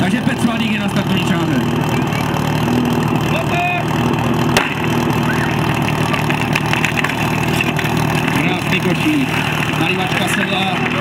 Takže Petr Sladík je na startovní čáře. Krásný kočík. Nalivačka sedla.